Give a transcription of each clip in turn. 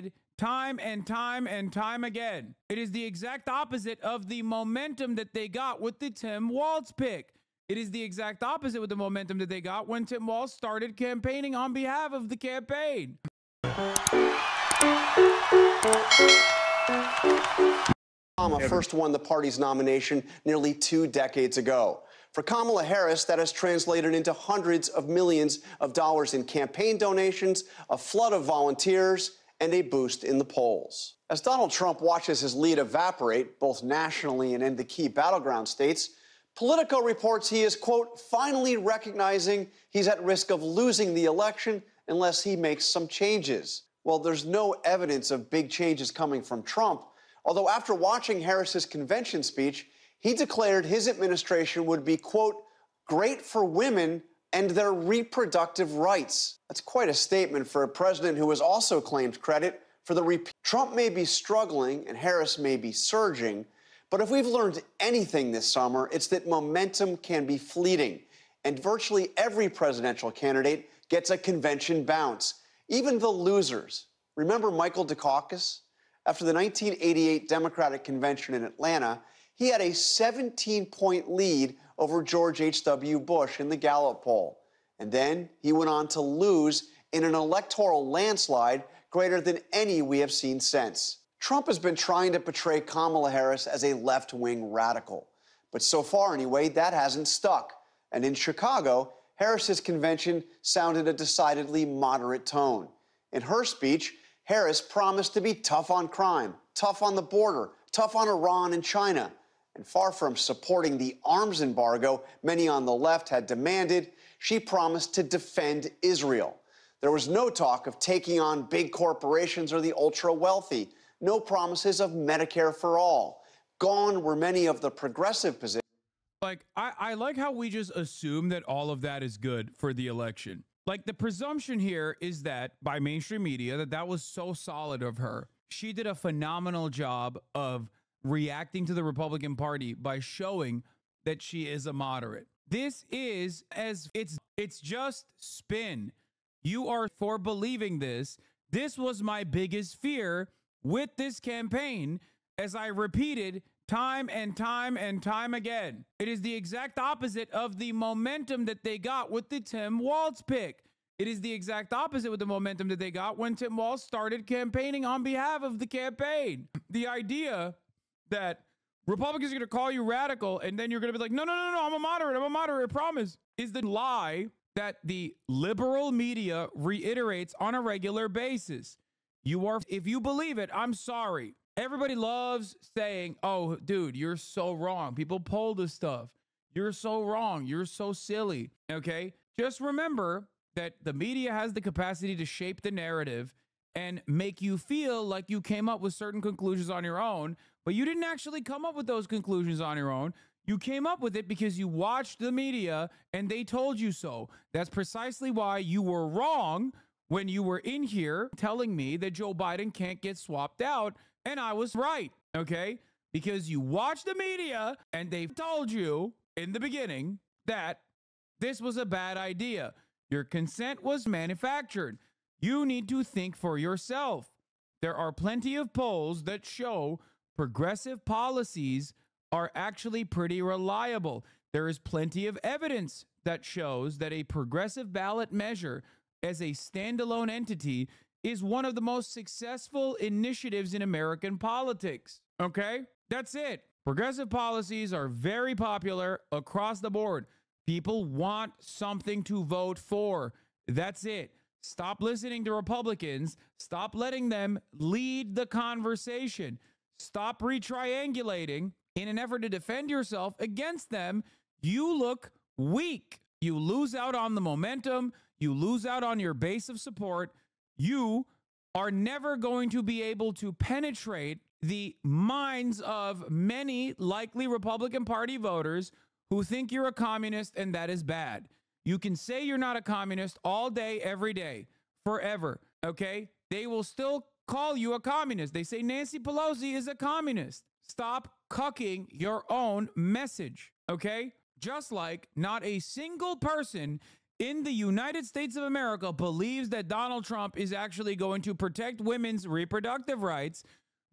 repeated time and time and time again. It is the exact opposite of the momentum that they got with the Tim Walz pick. It is the exact opposite with the momentum that they got when Tim Walz started campaigning on behalf of the campaign. Obama first won the party's nomination nearly two decades ago. For Kamala Harris, that has translated into hundreds of millions of dollars in campaign donations, a flood of volunteers, and a boost in the polls. As Donald Trump watches his lead evaporate, both nationally and in the key battleground states, Politico reports he is, quote, finally recognizing he's at risk of losing the election unless he makes some changes. Well, there's no evidence of big changes coming from Trump, although after watching Harris's convention speech, he declared his administration would be, quote, great for women and their reproductive rights. That's quite a statement for a president who has also claimed credit for the repeat. Trump may be struggling and Harris may be surging, but if we've learned anything this summer, it's that momentum can be fleeting. And virtually every presidential candidate gets a convention bounce, even the losers. Remember Michael Dukakis? After the 1988 Democratic Convention in Atlanta, he had a 17 point lead over George H.W. Bush in the Gallup poll. And then he went on to lose in an electoral landslide greater than any we have seen since. Trump has been trying to portray Kamala Harris as a left wing radical. But so far, anyway, that hasn't stuck. And in Chicago, Harris's convention sounded a decidedly moderate tone. In her speech, Harris promised to be tough on crime, tough on the border, tough on Iran and China. And far from supporting the arms embargo many on the left had demanded, she promised to defend Israel. There was no talk of taking on big corporations or the ultra wealthy, no promises of Medicare for all. Gone were many of the progressive positions. Like, I, I like how we just assume that all of that is good for the election. Like, the presumption here is that by mainstream media, that that was so solid of her. She did a phenomenal job of reacting to the Republican Party by showing that she is a moderate. This is as it's it's just spin. You are for believing this. This was my biggest fear with this campaign as I repeated time and time and time again. It is the exact opposite of the momentum that they got with the Tim Walz pick. It is the exact opposite with the momentum that they got when Tim Walz started campaigning on behalf of the campaign. The idea that Republicans are going to call you radical and then you're going to be like, no, no, no, no, I'm a moderate. I'm a moderate, I promise, is the lie that the liberal media reiterates on a regular basis. You are, if you believe it, I'm sorry. Everybody loves saying, oh, dude, you're so wrong. People pull this stuff. You're so wrong. You're so silly. Okay. Just remember that the media has the capacity to shape the narrative and make you feel like you came up with certain conclusions on your own, but you didn't actually come up with those conclusions on your own. You came up with it because you watched the media and they told you so. That's precisely why you were wrong when you were in here telling me that Joe Biden can't get swapped out. And I was right, okay? Because you watched the media and they told you in the beginning that this was a bad idea. Your consent was manufactured. You need to think for yourself. There are plenty of polls that show progressive policies are actually pretty reliable. There is plenty of evidence that shows that a progressive ballot measure as a standalone entity is one of the most successful initiatives in American politics. Okay? That's it. Progressive policies are very popular across the board. People want something to vote for. That's it. Stop listening to Republicans. Stop letting them lead the conversation. Stop retriangulating in an effort to defend yourself against them. You look weak. You lose out on the momentum you lose out on your base of support, you are never going to be able to penetrate the minds of many likely Republican Party voters who think you're a communist and that is bad. You can say you're not a communist all day, every day, forever. Okay. They will still call you a communist. They say Nancy Pelosi is a communist. Stop cucking your own message. Okay. Just like not a single person in the United States of America believes that Donald Trump is actually going to protect women's reproductive rights,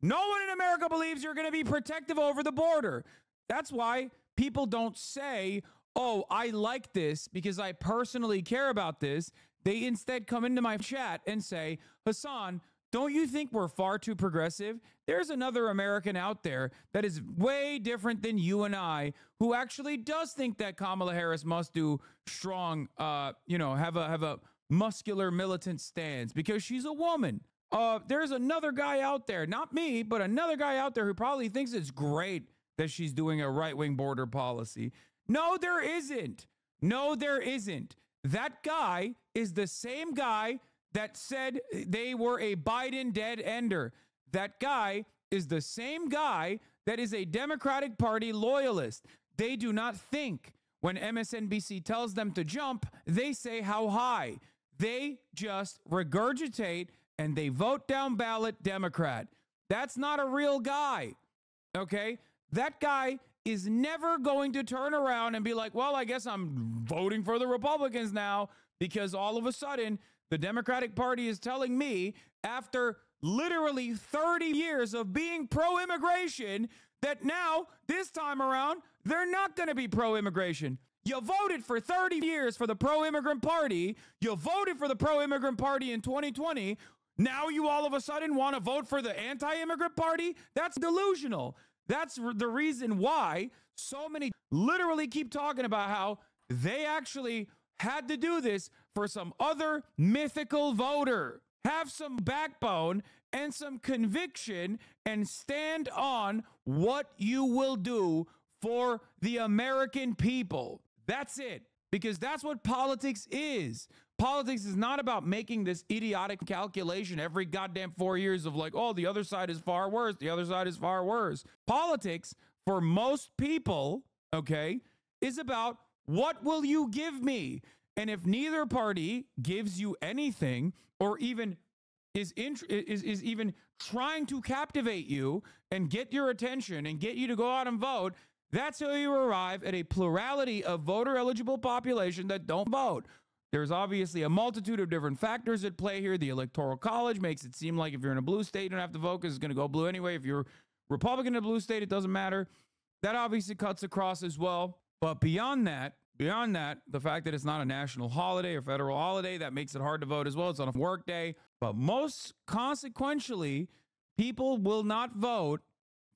no one in America believes you're going to be protective over the border. That's why people don't say, oh, I like this because I personally care about this. They instead come into my chat and say, Hasan, don't you think we're far too progressive? There's another American out there that is way different than you and I who actually does think that Kamala Harris must do strong, uh, you know, have a have a muscular militant stance because she's a woman. Uh, there's another guy out there, not me, but another guy out there who probably thinks it's great that she's doing a right wing border policy. No, there isn't. No, there isn't. That guy is the same guy that said they were a Biden dead ender. That guy is the same guy that is a Democratic Party loyalist. They do not think when MSNBC tells them to jump, they say how high. They just regurgitate and they vote down ballot Democrat. That's not a real guy. Okay? That guy is never going to turn around and be like, well, I guess I'm voting for the Republicans now because all of a sudden the Democratic Party is telling me after literally 30 years of being pro immigration that now, this time around, they're not going to be pro immigration. You voted for 30 years for the pro immigrant party. You voted for the pro immigrant party in 2020. Now you all of a sudden want to vote for the anti immigrant party? That's delusional. That's the reason why so many literally keep talking about how they actually had to do this for some other mythical voter. Have some backbone and some conviction and stand on what you will do for the American people. That's it. Because that's what politics is. Politics is not about making this idiotic calculation every goddamn four years of like, oh, the other side is far worse. The other side is far worse. Politics, for most people, okay, is about what will you give me? And if neither party gives you anything or even is, is, is even trying to captivate you and get your attention and get you to go out and vote, that's how you arrive at a plurality of voter eligible population that don't vote. There's obviously a multitude of different factors at play here. The Electoral College makes it seem like if you're in a blue state, you don't have to vote because it's going to go blue anyway. If you're Republican in a blue state, it doesn't matter. That obviously cuts across as well. But beyond that, beyond that, the fact that it's not a national holiday or federal holiday, that makes it hard to vote as well. It's on a work day. But most consequentially, people will not vote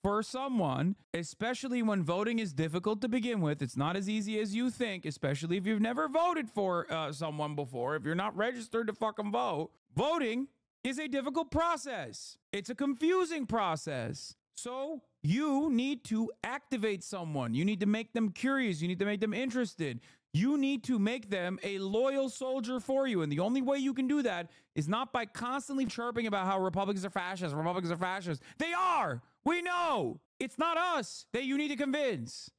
for someone, especially when voting is difficult to begin with. It's not as easy as you think, especially if you've never voted for uh, someone before. If you're not registered to fucking vote, voting is a difficult process. It's a confusing process. So you need to activate someone. You need to make them curious. You need to make them interested. You need to make them a loyal soldier for you. And the only way you can do that is not by constantly chirping about how Republicans are fascists, Republicans are fascists. They are. We know it's not us that you need to convince.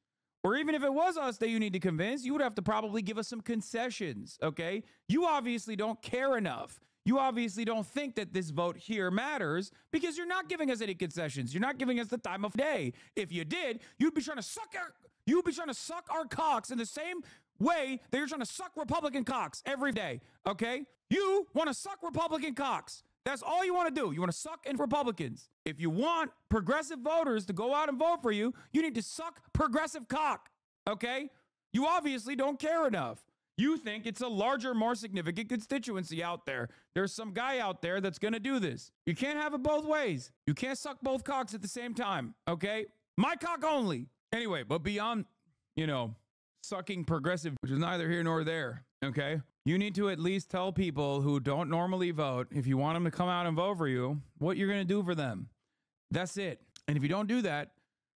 Or even if it was us that you need to convince, you would have to probably give us some concessions, okay? You obviously don't care enough. You obviously don't think that this vote here matters because you're not giving us any concessions. You're not giving us the time of day. If you did, you'd be trying to suck our you'd be trying to suck our cocks in the same way that you're trying to suck Republican cocks every day, okay? You want to suck Republican cocks. That's all you want to do. You want to suck in Republicans. If you want progressive voters to go out and vote for you, you need to suck progressive cock. Okay? You obviously don't care enough. You think it's a larger, more significant constituency out there. There's some guy out there that's going to do this. You can't have it both ways. You can't suck both cocks at the same time. Okay? My cock only. Anyway, but beyond, you know, sucking progressive, which is neither here nor there. Okay? you need to at least tell people who don't normally vote, if you want them to come out and vote for you, what you're going to do for them. That's it. And if you don't do that,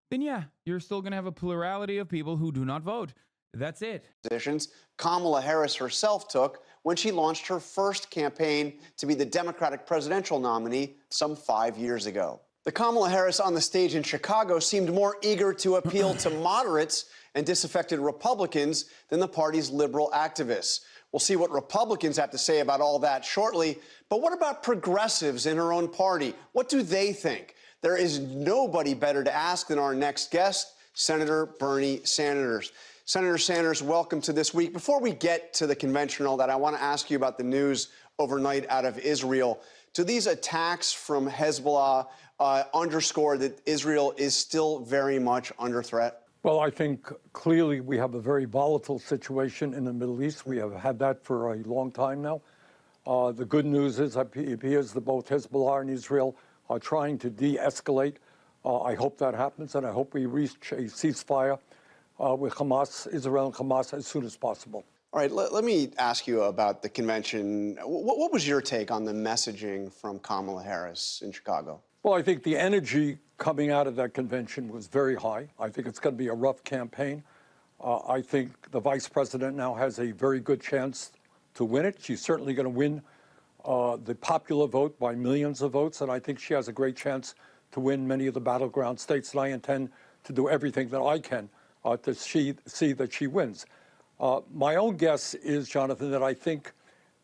then yeah, you're still going to have a plurality of people who do not vote. That's it. Positions Kamala Harris herself took when she launched her first campaign to be the Democratic presidential nominee some five years ago. The Kamala Harris on the stage in Chicago seemed more eager to appeal to moderates and disaffected Republicans than the party's liberal activists. We'll see what Republicans have to say about all that shortly. But what about progressives in her own party? What do they think? There is nobody better to ask than our next guest, Senator Bernie Sanders. Senator Sanders, welcome to this week. Before we get to the conventional, that I want to ask you about the news overnight out of Israel. Do these attacks from Hezbollah uh, underscore that Israel is still very much under threat? Well, I think clearly we have a very volatile situation in the Middle East. We have had that for a long time now. Uh, the good news is it appears that both Hezbollah and Israel are trying to de escalate. Uh, I hope that happens, and I hope we reach a ceasefire uh, with Hamas, Israel, and Hamas as soon as possible. All right, let, let me ask you about the convention. What, what was your take on the messaging from Kamala Harris in Chicago? Well, I think the energy coming out of that convention was very high. I think it's going to be a rough campaign. Uh, I think the vice president now has a very good chance to win it. She's certainly going to win uh, the popular vote by millions of votes, and I think she has a great chance to win many of the battleground states. And I intend to do everything that I can uh, to see, see that she wins. Uh, my own guess is, Jonathan, that I think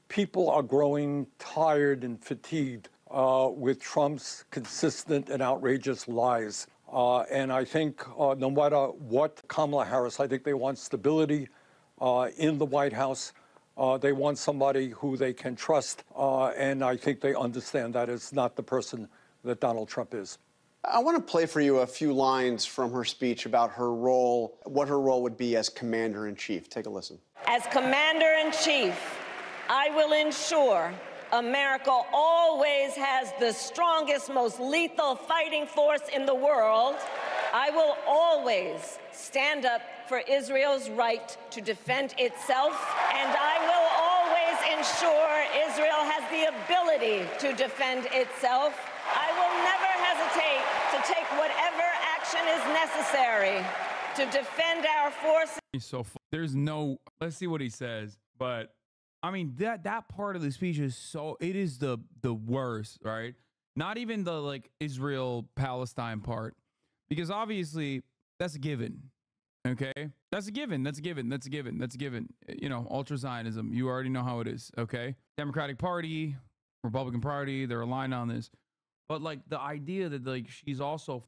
people are growing tired and fatigued uh, with Trump's consistent and outrageous lies. Uh, and I think uh, no matter what Kamala Harris, I think they want stability uh, in the White House. Uh, they want somebody who they can trust. Uh, and I think they understand that is not the person that Donald Trump is. I want to play for you a few lines from her speech about her role, what her role would be as commander in chief. Take a listen. As commander in chief, I will ensure America always has the strongest, most lethal fighting force in the world. I will always stand up for Israel's right to defend itself, and I will always ensure Israel has the ability to defend itself. I will take whatever action is necessary to defend our forces. So there's no let's see what he says, but I mean that that part of the speech is so it is the the worst, right? Not even the like Israel Palestine part because obviously that's a given. Okay? That's a given. That's a given. That's a given. That's a given. You know, ultra Zionism. You already know how it is. Okay? Democratic Party, Republican Party, they're aligned on this. But like the idea that like she's also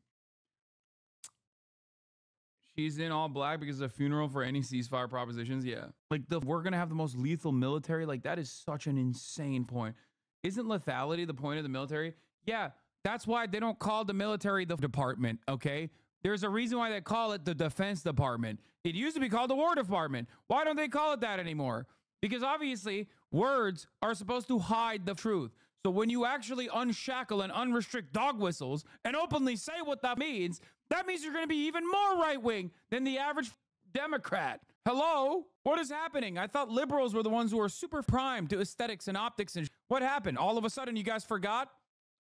she's in all black because of a funeral for any ceasefire propositions. Yeah. Like the we're gonna have the most lethal military. Like that is such an insane point. Isn't lethality the point of the military? Yeah. That's why they don't call the military the department. Okay. There's a reason why they call it the Defense Department. It used to be called the War Department. Why don't they call it that anymore? Because obviously, words are supposed to hide the truth. So when you actually unshackle and unrestrict dog whistles and openly say what that means, that means you're going to be even more right wing than the average Democrat. Hello? What is happening? I thought liberals were the ones who were super primed to aesthetics and optics. And what happened? All of a sudden, you guys forgot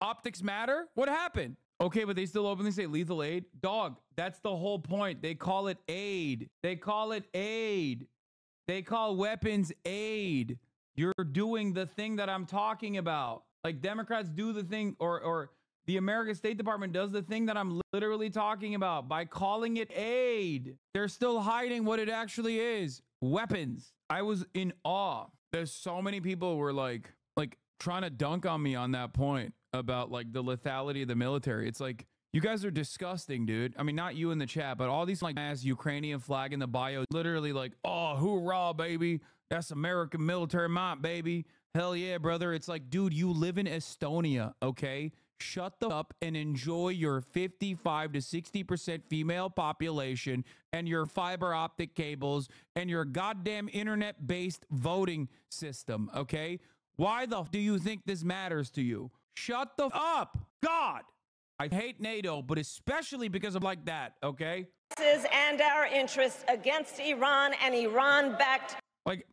optics matter? What happened? Okay, but they still openly say lethal aid. Dog, that's the whole point. They call it aid. They call it aid. They call weapons aid. You're doing the thing that I'm talking about. Like Democrats do the thing, or or the American State Department does the thing that I'm literally talking about by calling it aid. They're still hiding what it actually is. Weapons. I was in awe. There's so many people were like like trying to dunk on me on that point about like the lethality of the military. It's like you guys are disgusting, dude. I mean, not you in the chat, but all these like ass Ukrainian flag in the bio, literally like, oh, hoorah, baby. That's American military might, baby. Hell yeah, brother. It's like, dude, you live in Estonia, okay? Shut the up and enjoy your 55 to 60% female population and your fiber optic cables and your goddamn internet based voting system, okay? Why the do you think this matters to you? Shut the up. God. I hate NATO, but especially because of like that, okay? And our interests against Iran and Iran backed. Like,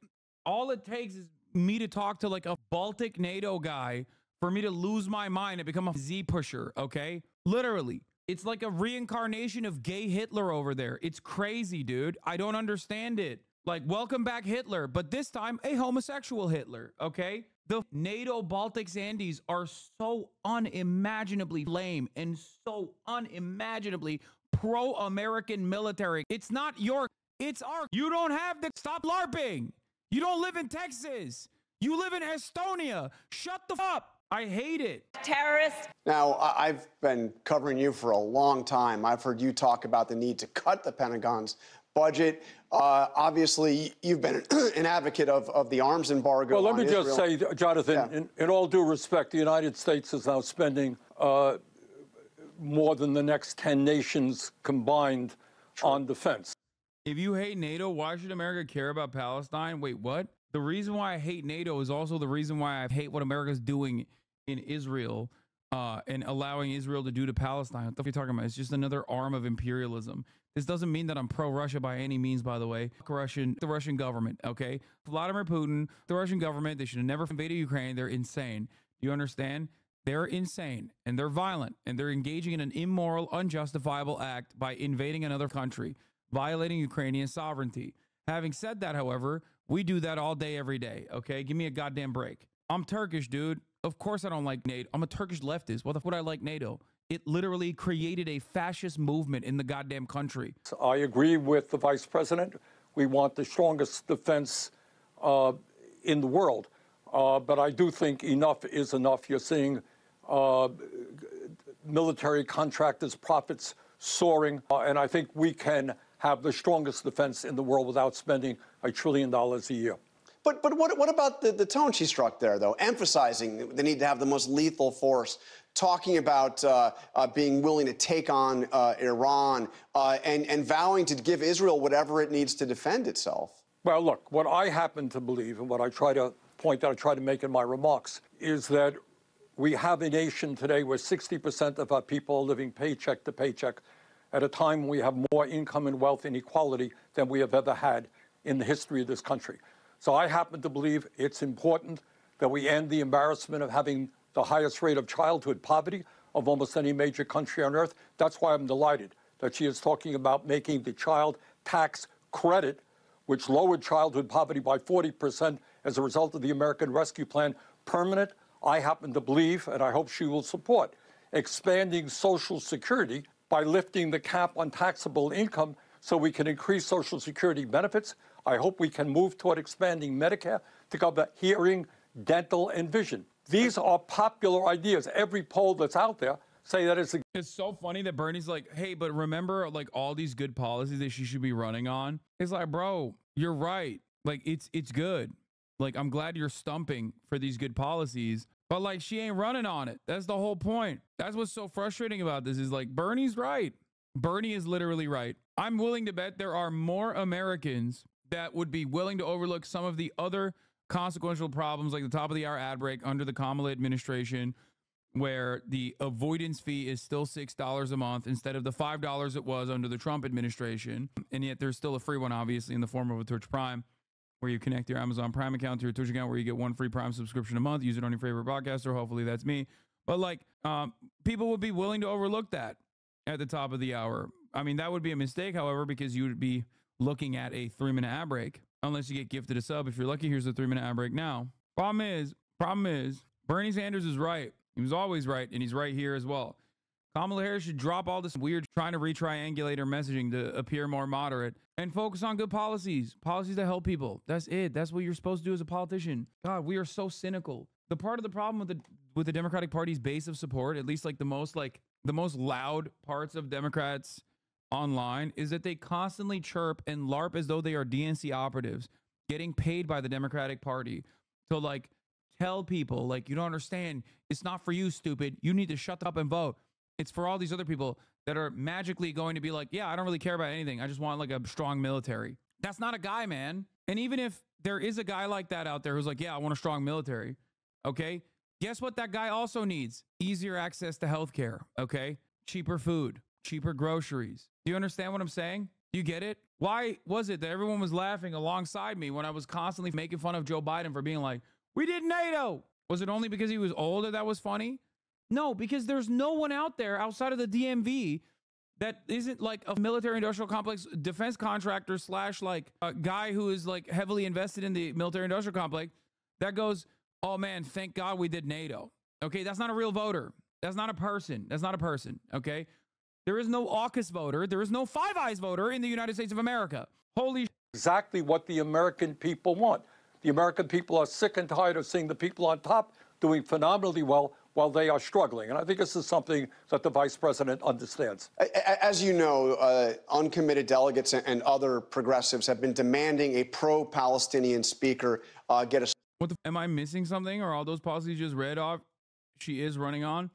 all it takes is me to talk to like a Baltic NATO guy for me to lose my mind and become a Z pusher, okay? Literally. It's like a reincarnation of gay Hitler over there. It's crazy, dude. I don't understand it. Like, welcome back Hitler, but this time a homosexual Hitler, okay? The NATO Baltics Andes are so unimaginably lame and so unimaginably pro American military. It's not your, it's our. You don't have to stop LARPing. You don't live in Texas. You live in Estonia. Shut the f- up. I hate it. Terrorists. Now, I've been covering you for a long time. I've heard you talk about the need to cut the Pentagon's budget. Uh, obviously, you've been an advocate of, of the arms embargo. Well, let me Israel. just say, Jonathan, yeah. in, in, all due respect, the United States is now spending uh, more than the next 10 nations combined True. on defense. If you hate NATO, why should America care about Palestine? Wait, what? The reason why I hate NATO is also the reason why I hate what America's doing in Israel uh, and allowing Israel to do to Palestine. What the fuck are you talking about? It's just another arm of imperialism. This doesn't mean that I'm pro-Russia by any means, by the way. Russian, the Russian government, okay? Vladimir Putin, the Russian government, they should have never invaded Ukraine. They're insane. Do you understand? They're insane and they're violent and they're engaging in an immoral, unjustifiable act by invading another country, violating Ukrainian sovereignty. Having said that, however, we do that all day, every day, okay? Give me a goddamn break. I'm Turkish, dude. Of course I don't like NATO. I'm a Turkish leftist. What the fuck would I like NATO? It literally created a fascist movement in the goddamn country. I agree with the vice president. We want the strongest defense uh, in the world. Uh, but I do think enough is enough. You're seeing uh, military contractors' profits soaring. Uh, and I think we can have the strongest defense in the world without spending a trillion dollars a year. But but what what about the, the tone she struck there, though, emphasizing the need to have the most lethal force, talking about uh, uh, being willing to take on uh, Iran, uh, and and vowing to give Israel whatever it needs to defend itself. Well, look, what I happen to believe, and what I try to point out, I try to make in my remarks, is that we have a nation today where 60% of our people are living paycheck to paycheck at a time we have more income and wealth inequality than we have ever had in the history of this country. So I happen to believe it's important that we end the embarrassment of having the highest rate of childhood poverty of almost any major country on earth. That's why I'm delighted that she is talking about making the child tax credit, which lowered childhood poverty by 40% as a result of the American Rescue Plan, permanent. I happen to believe, and I hope she will support, expanding Social Security by lifting the cap on taxable income so we can increase Social Security benefits. I hope we can move toward expanding Medicare to cover hearing, dental, and vision. These are popular ideas. Every poll that's out there say that it's. It's so funny that Bernie's like, hey, but remember, like all these good policies that she should be running on. It's like, bro, you're right. Like it's it's good. Like I'm glad you're stumping for these good policies, but like she ain't running on it. That's the whole point. That's what's so frustrating about this is like Bernie's right. Bernie is literally right. I'm willing to bet there are more Americans that would be willing to overlook some of the other consequential problems like the top of the hour ad break under the Kamala administration, where the avoidance fee is still $6 a month instead of the $5 it was under the Trump administration. And yet there's still a free one, obviously, in the form of a Twitch Prime, where you connect your Amazon Prime account to your Twitch account, where you get one free Prime subscription a month. Use it on your favorite broadcaster. Hopefully that's me. But like, um, people would be willing to overlook that at the top of the hour. I mean, that would be a mistake, however, because you would be looking at a three minute ad break unless you get gifted a sub. If you're lucky, here's a three minute ad break now. Problem is, problem is, Bernie Sanders is right. He was always right, and he's right here as well. Kamala Harris should drop all this weird trying to retriangulate her messaging to appear more moderate and focus on good policies, policies that help people. That's it. That's what you're supposed to do as a politician. God, we are so cynical. The part of the problem with the with the Democratic Party's base of support, at least like the most like the most loud parts of Democrats online is that they constantly chirp and LARP as though they are DNC operatives getting paid by the Democratic Party to like tell people, like, you don't understand. It's not for you, stupid. You need to shut up and vote. It's for all these other people that are magically going to be like, yeah, I don't really care about anything. I just want like a strong military. That's not a guy, man. And even if there is a guy like that out there who's like, yeah, I want a strong military, okay? Guess what that guy also needs? Easier access to healthcare, okay? Cheaper food, cheaper groceries. Do you understand what I'm saying? You get it? Why was it that everyone was laughing alongside me when I was constantly making fun of Joe Biden for being like, we did NATO? Was it only because he was older that was funny? No, because there's no one out there outside of the DMV that isn't like a military industrial complex defense contractor slash like a guy who is like heavily invested in the military industrial complex that goes, oh man, thank God we did NATO. Okay, that's not a real voter. That's not a person. That's not a person. Okay. There is no AUKUS voter. There is no Five Eyes voter in the United States of America. Holy. Exactly what the American people want. The American people are sick and tired of seeing the people on top doing phenomenally well while they are struggling. And I think this is something that the vice president understands. As you know, uh, uncommitted delegates and other progressives have been demanding a pro Palestinian speaker uh, get a. What the, am I missing something? Or all those policies just read off? She is running on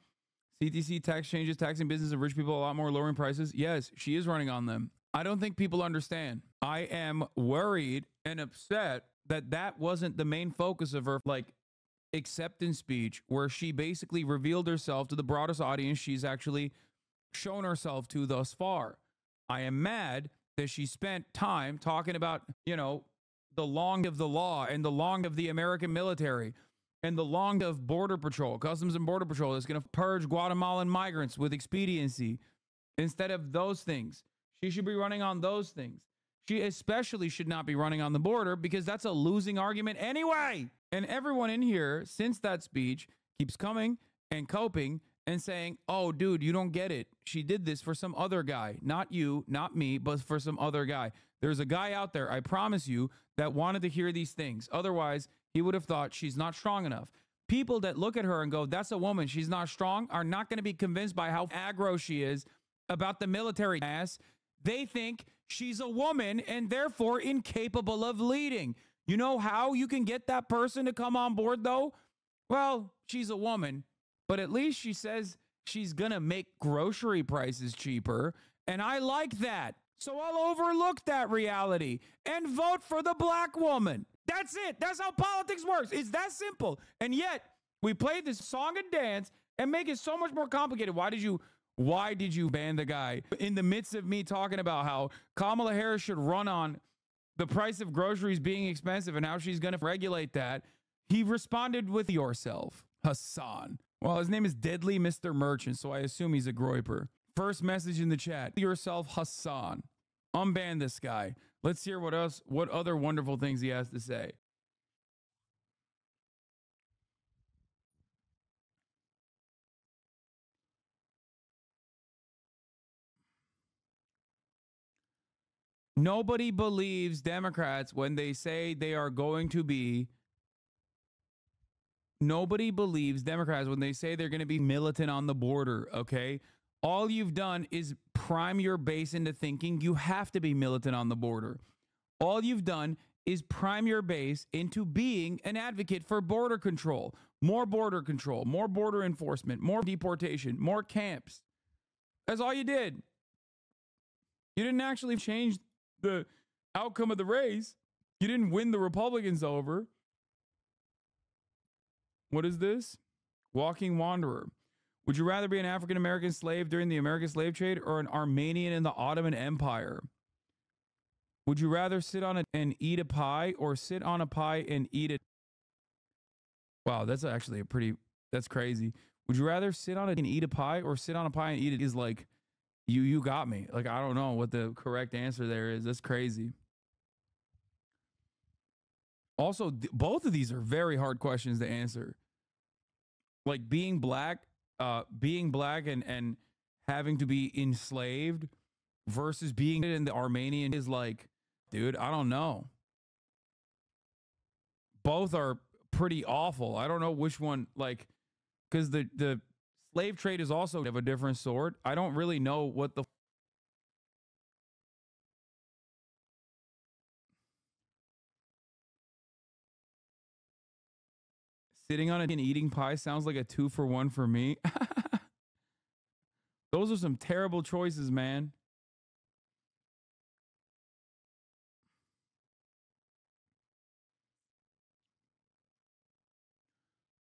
CTC tax changes, taxing business and rich people a lot more, lowering prices. Yes, she is running on them. I don't think people understand. I am worried and upset that that wasn't the main focus of her like acceptance speech where she basically revealed herself to the broadest audience she's actually shown herself to thus far. I am mad that she spent time talking about, you know, the long of the law and the long of the American military and the long of Border Patrol, Customs and Border Patrol that's going to purge Guatemalan migrants with expediency instead of those things. She should be running on those things. She especially should not be running on the border because that's a losing argument anyway. And everyone in here, since that speech, keeps coming and coping and saying, oh, dude, you don't get it. She did this for some other guy, not you, not me, but for some other guy. There's a guy out there, I promise you, that wanted to hear these things. Otherwise, he would have thought she's not strong enough. People that look at her and go, that's a woman, she's not strong, are not going to be convinced by how aggro she is about the military ass. They think she's a woman and therefore incapable of leading. You know how you can get that person to come on board, though? Well, she's a woman, but at least she says she's going to make grocery prices cheaper. And I like that. So I'll overlook that reality and vote for the black woman. That's it. That's how politics works. It's that simple. And yet, we play this song and dance and make it so much more complicated. Why did you why did you ban the guy in the midst of me talking about how Kamala Harris should run on the price of groceries being expensive and how she's going to regulate that? He responded with yourself, Hasan. Well, his name is Deadly Mr. Merchant, so I assume he's a groyper. First message in the chat yourself, Hasan. Unban this guy. Let's hear what else, what other wonderful things he has to say. Nobody believes Democrats when they say they are going to be. Nobody believes Democrats when they say they're going to be militant on the border, okay? All you've done is prime your base into thinking you have to be militant on the border. All you've done is prime your base into being an advocate for border control, more border control, more border enforcement, more deportation, more camps. That's all you did. You didn't actually change the outcome of the race. You didn't win the Republicans over. What is this? Walking Wanderer. Would you rather be an African American slave during the American slave trade or an Armenian in the Ottoman Empire? Would you rather sit on it and eat a pie or sit on a pie and eat it? Wow, that's actually a pretty, that's crazy. Would you rather sit on it and eat a pie or sit on a pie and eat it is like, you, you got me. Like, I don't know what the correct answer there is. That's crazy. Also, th- both of these are very hard questions to answer. Like being black uh, being black and and having to be enslaved versus being in the Armenian is like, dude, I don't know. Both are pretty awful. I don't know which one, like, because the the slave trade is also of a different sort. I don't really know what the Sitting on it and eating pie sounds like a two for one for me. Those are some terrible choices, man.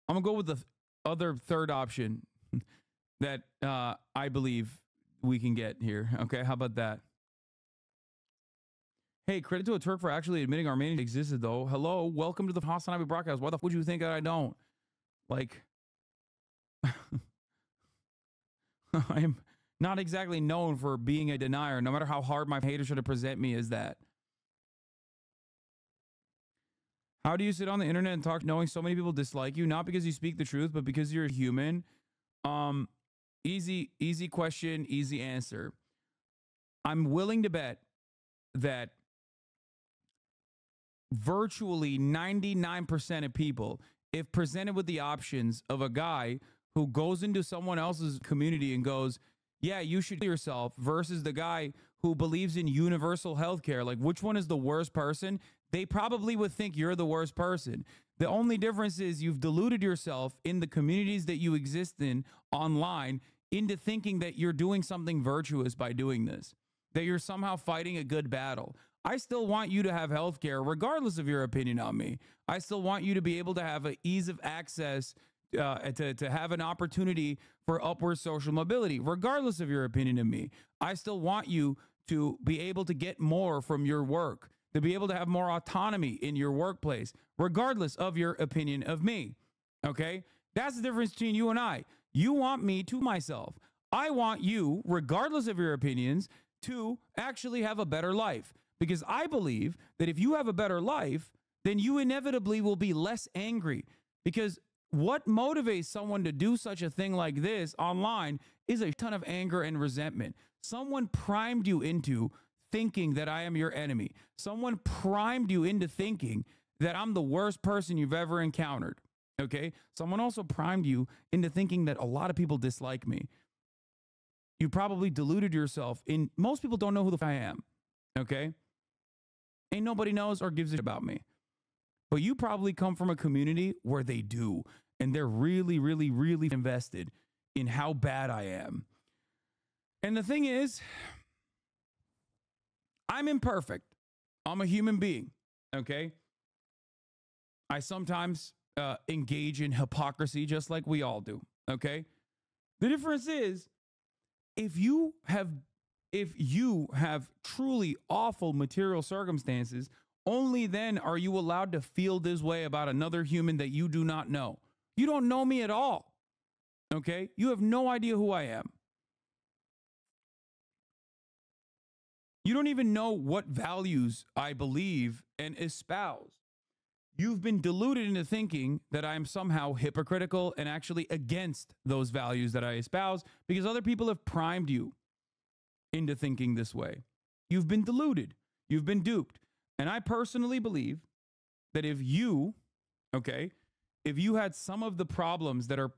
I'm gonna go with the other third option that uh, I believe we can get here. Okay, how about that? Hey, credit to a Turk for actually admitting Armenia existed, though. Hello, welcome to the HasanAbi broadcast. Why the fuck would you think that I don't? Like, I'm not exactly known for being a denier, no matter how hard my haters try to present me as that. How do you sit on the internet and talk knowing so many people dislike you? Not because you speak the truth, but because you're a human. Um, easy, easy question, easy answer. I'm willing to bet that virtually 99% of people, if presented with the options of a guy who goes into someone else's community and goes, "Yeah, you should yourself," versus the guy who believes in universal health care, like which one is the worst person? They probably would think you're the worst person. The only difference is you've deluded yourself in the communities that you exist in online into thinking that you're doing something virtuous by doing this, that you're somehow fighting a good battle. I still want you to have health care, regardless of your opinion on me. I still want you to be able to have an ease of access, uh, to, to have an opportunity for upward social mobility, regardless of your opinion of me. I still want you to be able to get more from your work, to be able to have more autonomy in your workplace, regardless of your opinion of me. Okay? That's the difference between you and I. You want me to myself. I want you, regardless of your opinions, to actually have a better life. Because I believe that if you have a better life, then you inevitably will be less angry. Because what motivates someone to do such a thing like this online is a ton of anger and resentment. Someone primed you into thinking that I am your enemy. Someone primed you into thinking that I'm the worst person you've ever encountered. Okay. Someone also primed you into thinking that a lot of people dislike me. You probably deluded yourself in most people don't know who the I am. Okay. Ain't nobody knows or gives a about me. But you probably come from a community where they do. And they're really, really, really invested in how bad I am. And the thing is, I'm imperfect. I'm a human being. Okay. I sometimes uh, engage in hypocrisy just like we all do. Okay. The difference is if you have if you have truly awful material circumstances, only then are you allowed to feel this way about another human that you do not know. You don't know me at all. Okay? You have no idea who I am. You don't even know what values I believe and espouse. You've been deluded into thinking that I'm somehow hypocritical and actually against those values that I espouse because other people have primed you into thinking this way. You've been deluded, you've been duped. And I personally believe that if you, okay, if you had some of the problems that are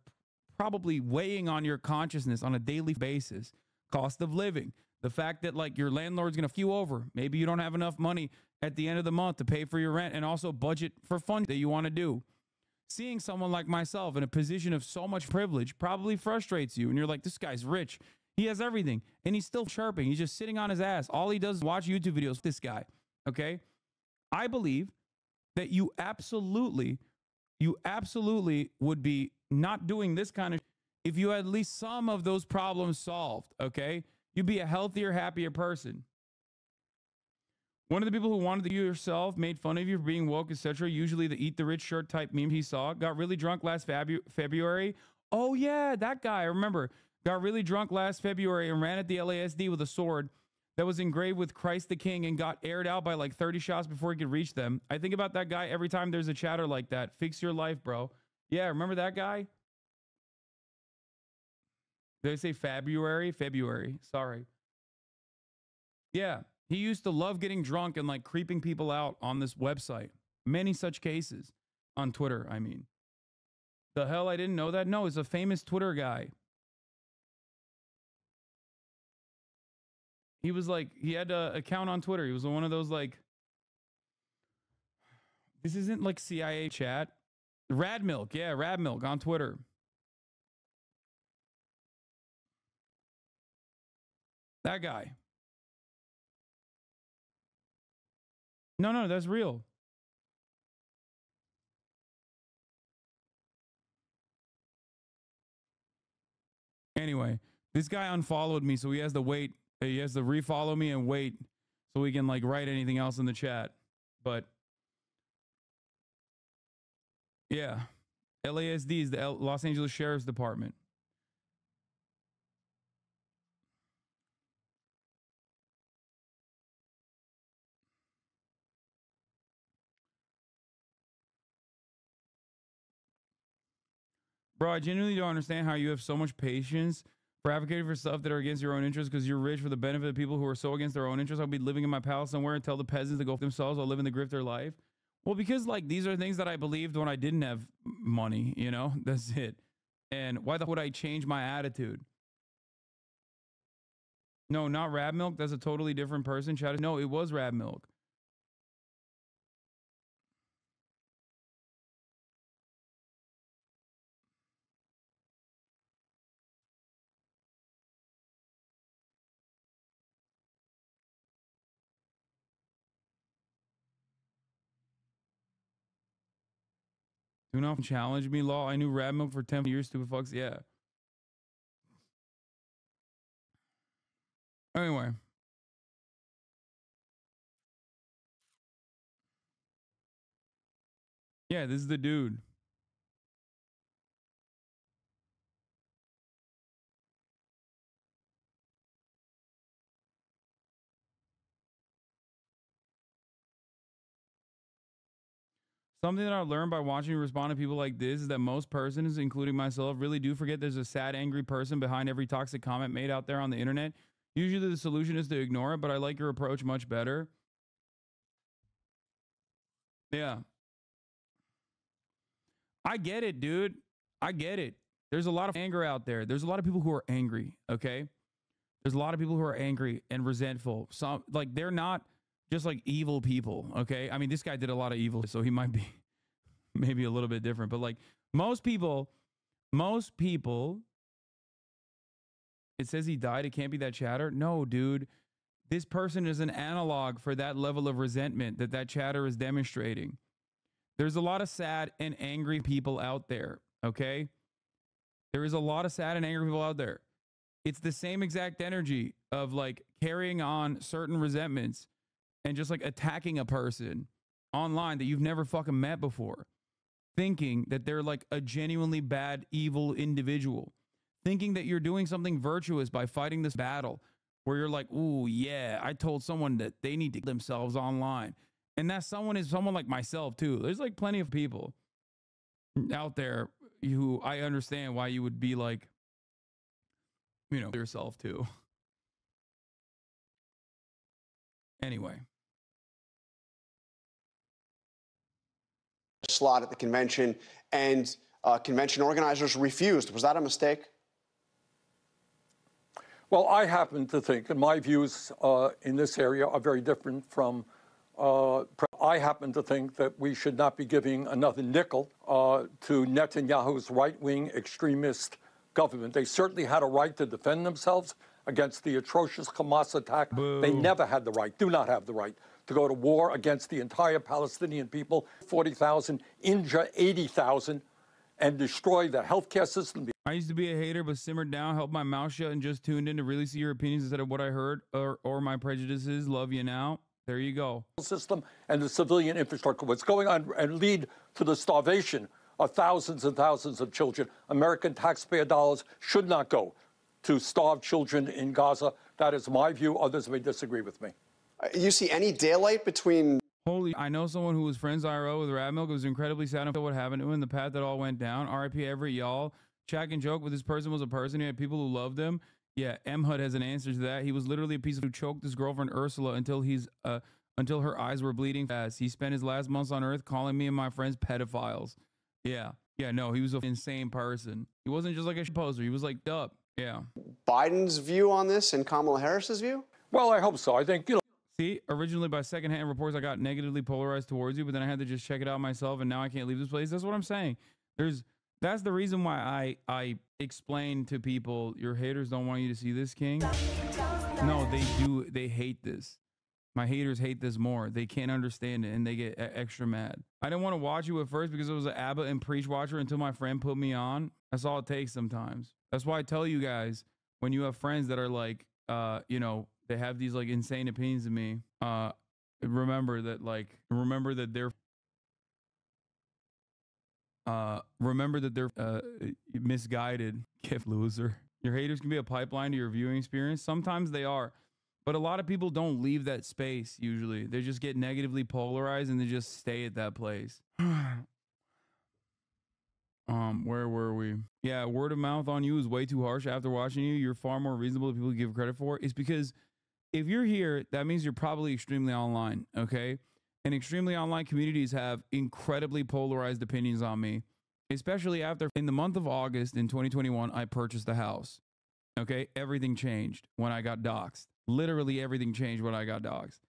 probably weighing on your consciousness on a daily basis, cost of living, the fact that like your landlord's going to few over, maybe you don't have enough money at the end of the month to pay for your rent and also budget for fun that you want to do. Seeing someone like myself in a position of so much privilege probably frustrates you and you're like this guy's rich. He has everything and he's still chirping. He's just sitting on his ass. All he does is watch YouTube videos this guy. Okay? I believe that you absolutely you absolutely would be not doing this kind of if you had at least some of those problems solved, okay? You'd be a healthier, happier person. One of the people who wanted to you yourself made fun of you for being woke, etc. Usually the eat the rich shirt type meme he saw. Got really drunk last February. Oh yeah, that guy. I remember. Got really drunk last February and ran at the LASD with a sword that was engraved with Christ the King and got aired out by like 30 shots before he could reach them. I think about that guy every time there's a chatter like that. Fix your life, bro. Yeah, remember that guy? Did I say February? February. Sorry. Yeah. He used to love getting drunk and like creeping people out on this website. Many such cases on Twitter, I mean. The hell, I didn't know that? No, it's a famous Twitter guy. He was like, he had an account on Twitter. He was one of those like, this isn't like CIA chat. Rad Milk, yeah, Rad Milk on Twitter. That guy. No, no, that's real. Anyway, this guy unfollowed me, so he has to wait. Uh, he has to refollow me and wait so we can like write anything else in the chat. But yeah, LASD is the Los Angeles Sheriff's Department. Bro, I genuinely don't understand how you have so much patience for advocating for stuff that are against your own interests because you're rich for the benefit of people who are so against their own interests. I'll be living in my palace somewhere and tell the peasants to go themselves. I'll live in the grip of their life. Well, because like these are things that I believed when I didn't have money, you know? That's it. And why the would I change my attitude? No, not Rab Milk. That's a totally different person. No, it was Rab Milk. Do not challenge me, law. I knew Milk for 10 years, stupid fucks. Yeah. Anyway. Yeah, this is the dude. Something that I've learned by watching and respond to people like this is that most persons, including myself, really do forget there's a sad, angry person behind every toxic comment made out there on the internet. Usually the solution is to ignore it, but I like your approach much better. Yeah. I get it, dude. I get it. There's a lot of anger out there. There's a lot of people who are angry, okay? There's a lot of people who are angry and resentful. Some like they're not just like evil people, okay? I mean, this guy did a lot of evil, so he might be maybe a little bit different, but like most people most people it says he died, it can't be that chatter. No, dude. This person is an analog for that level of resentment that that chatter is demonstrating. There's a lot of sad and angry people out there, okay? There is a lot of sad and angry people out there. It's the same exact energy of like carrying on certain resentments and just like attacking a person online that you've never fucking met before, thinking that they're like a genuinely bad, evil individual, thinking that you're doing something virtuous by fighting this battle where you're like, ooh, yeah, I told someone that they need to get themselves online. And that someone is someone like myself too. There's like plenty of people out there who I understand why you would be like, you know, yourself too. Anyway. Slot at the convention, and uh, convention organizers refused. Was that a mistake? Well, I happen to think, and my views uh, in this area are very different from. Uh, I happen to think that we should not be giving another nickel uh, to Netanyahu's right wing extremist government. They certainly had a right to defend themselves against the atrocious Hamas attack. Boo. They never had the right, do not have the right, to go to war against the entire Palestinian people, 40,000, injure 80,000, and destroy the healthcare system. I used to be a hater, but simmered down, held my mouth shut, and just tuned in to really see your opinions instead of what I heard or, or my prejudices. Love you now. There you go. System and the civilian infrastructure. What's going on and lead to the starvation of thousands and thousands of children. American taxpayer dollars should not go to starve children in Gaza. That is my view. Others may disagree with me. You see any daylight between Holy, I know someone who was friends IRO with Rad Milk. It was incredibly sad to feel what happened to him, the path that all went down. RIP Everett, y'all. Chat and joke, with this person was a person. He had people who loved him. Yeah, M Hud has an answer to that. He was literally a piece of who choked his girlfriend Ursula until he's uh until her eyes were bleeding fast. He spent his last months on Earth calling me and my friends pedophiles. Yeah, yeah, no, he was an insane person. He wasn't just like a poser. He was like up. Yeah. Biden's view on this and Kamala Harris's view? Well, I hope so. I think, you know, See, originally by secondhand reports, I got negatively polarized towards you, but then I had to just check it out myself, and now I can't leave this place. That's what I'm saying. There's that's the reason why I I explain to people your haters don't want you to see this, King. No, they do. They hate this. My haters hate this more. They can't understand it, and they get extra mad. I didn't want to watch you at first because it was an Abba and Preach watcher until my friend put me on. That's all it takes sometimes. That's why I tell you guys when you have friends that are like, uh, you know, they have these like insane opinions of me. Uh, remember that like remember that they're uh remember that they're uh misguided gift loser. Your haters can be a pipeline to your viewing experience. Sometimes they are but a lot of people don't leave that space usually. They just get negatively polarized and they just stay at that place. Um where were we? Yeah word of mouth on you is way too harsh after watching you. You're far more reasonable than people give credit for. It's because if you're here that means you're probably extremely online okay and extremely online communities have incredibly polarized opinions on me especially after in the month of August in 2021, I purchased a house. Okay. Everything changed when I got doxxed. Literally everything changed when I got doxxed.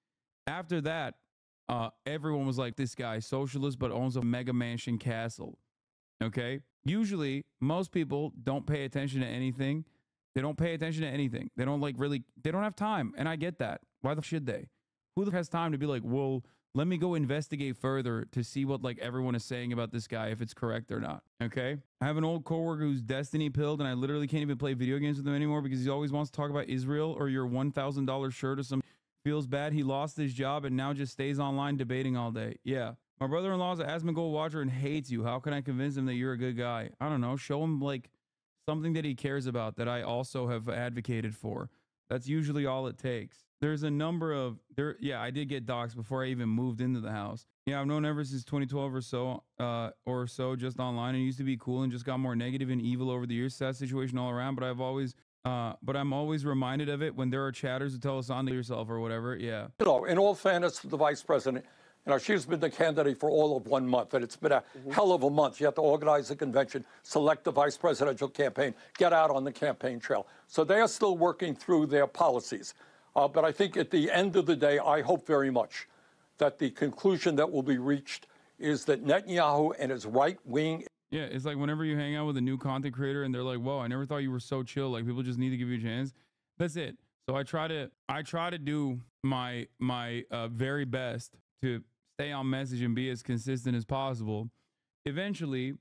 After that, uh, everyone was like, this guy, socialist, but owns a mega mansion castle. Okay. Usually, most people don't pay attention to anything. They don't pay attention to anything. They don't like really, they don't have time. And I get that. Why the should they? Who has time to be like, well, let me go investigate further to see what like everyone is saying about this guy if it's correct or not okay i have an old coworker who's destiny pilled and i literally can't even play video games with him anymore because he always wants to talk about israel or your $1000 shirt or some feels bad he lost his job and now just stays online debating all day yeah my brother-in-law is an asmongold watcher and hates you how can i convince him that you're a good guy i don't know show him like something that he cares about that i also have advocated for. That's usually all it takes. There's a number of there yeah i did get docs before i even moved into the house. Yeah i've known ever since 2012 or so uh or so just online. And used to be cool and just got more negative and evil over the years. Sad situation all around but i've always uh but i'm always reminded of it when there are chatters who tell us on to yourself or whatever. Yeah. You know, in all fairness to the vice president, you know, she's been the candidate for all of one month, and it's been a hell of a month. You have to organize a convention, select the vice presidential campaign, get out on the campaign trail. So they are still working through their policies. Uh, but I think at the end of the day, I hope very much that the conclusion that will be reached is that Netanyahu and his right wing Yeah, it's like whenever you hang out with a new content creator and they're like, "Whoa, I never thought you were so chill." Like people just need to give you a chance. That's it. So I try to I try to do my my uh, very best to stay on message and be as consistent as possible. Eventually,